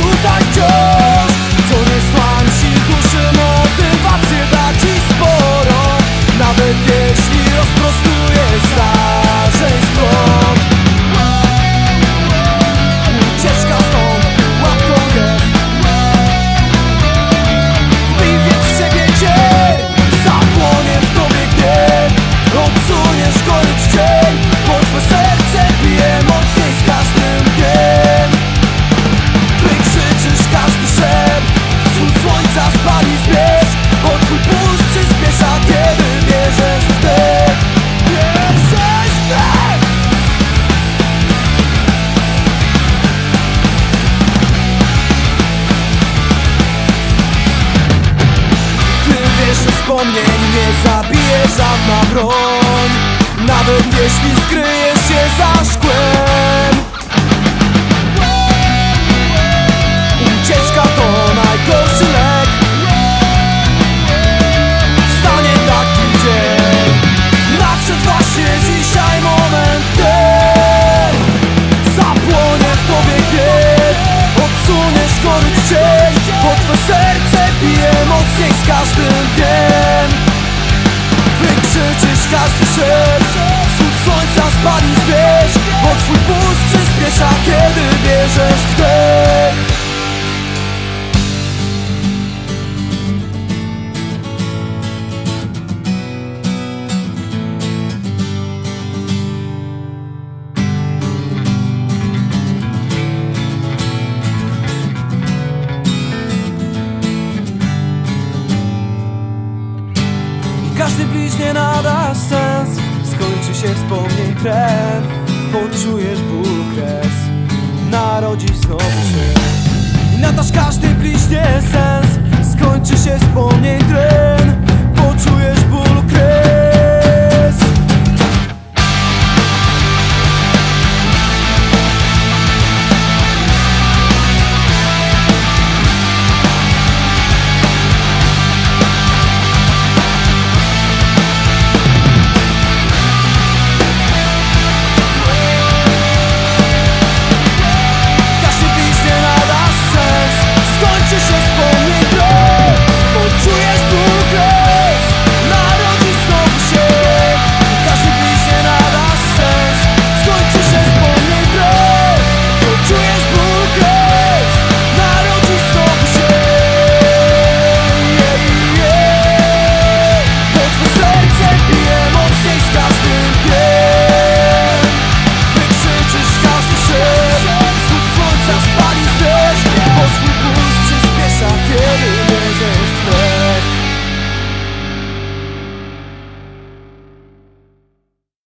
escuta-te nie zabije żadna broń. Nawet jeśli skryjesz się za szkłem. Ucieczka to najgorszy lek. Stanie taki dzień. Nadszedł właśnie dzisiaj moment ten Zapłonie w tobie gniew. Odsuniesz gorycz cień Bo twe serce bije mocniej z każdym dniem każdy szep Wschód słońca spali zwierz Bo twój puls przyspiesza Każdy bliźnie nada sens. Skończy się wspomnień krew. Poczujesz ból kres Narodzisz znowu się. Nadasz każdy bliźnie sens. Skończy się wspomnień